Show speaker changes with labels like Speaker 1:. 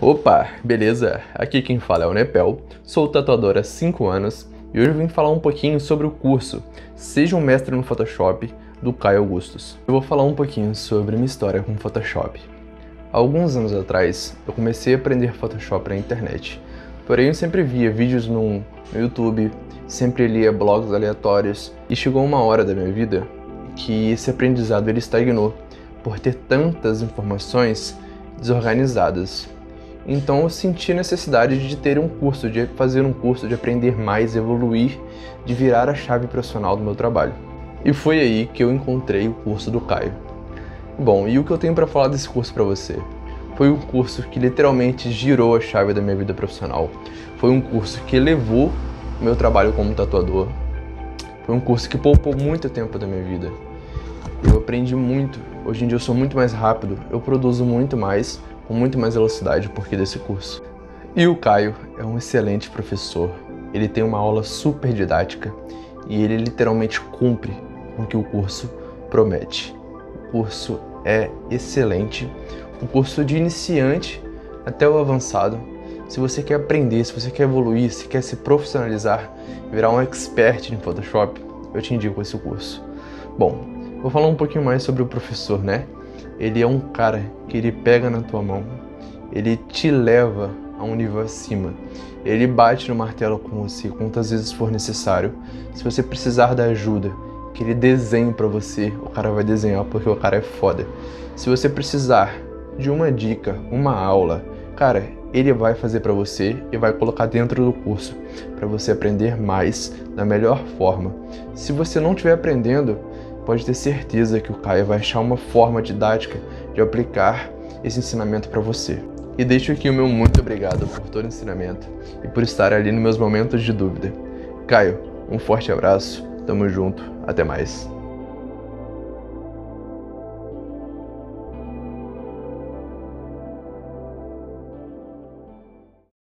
Speaker 1: Opa, beleza? Aqui quem fala é o Nepel, sou tatuador há 5 anos e hoje eu vim falar um pouquinho sobre o curso Seja um Mestre no Photoshop do Caio Augustus. Eu vou falar um pouquinho sobre minha história com Photoshop. Alguns anos atrás, eu comecei a aprender Photoshop na internet, porém eu sempre via vídeos no, no YouTube, sempre lia blogs aleatórios e chegou uma hora da minha vida que esse aprendizado ele estagnou por ter tantas informações desorganizadas. Então eu senti a necessidade de ter um curso, de fazer um curso, de aprender mais, evoluir, de virar a chave profissional do meu trabalho. E foi aí que eu encontrei o curso do Caio. Bom, e o que eu tenho para falar desse curso para você? Foi um curso que literalmente girou a chave da minha vida profissional. Foi um curso que elevou o meu trabalho como tatuador. Foi um curso que poupou muito tempo da minha vida. Eu aprendi muito. Hoje em dia eu sou muito mais rápido, eu produzo muito mais, com muito mais velocidade porque desse curso. E o Caio é um excelente professor. Ele tem uma aula super didática e ele literalmente cumpre com o que o curso promete. O curso é excelente, um curso de iniciante até o avançado. Se você quer aprender, se você quer evoluir, se quer se profissionalizar, virar um expert em Photoshop, eu te indico esse curso. Bom, vou falar um pouquinho mais sobre o professor, né? Ele é um cara que ele pega na tua mão, ele te leva a um nível acima. Ele bate no martelo com você quantas vezes for necessário. Se você precisar da ajuda, que ele desenhe para você, o cara vai desenhar porque o cara é foda. Se você precisar de uma dica, uma aula, cara, ele vai fazer para você e vai colocar dentro do curso para você aprender mais da melhor forma. Se você não estiver aprendendo, pode ter certeza que o Caio vai achar uma forma didática de aplicar esse ensinamento para você. E deixo aqui o meu muito obrigado por todo o ensinamento e por estar ali nos meus momentos de dúvida. Caio, um forte abraço, tamo junto, até mais.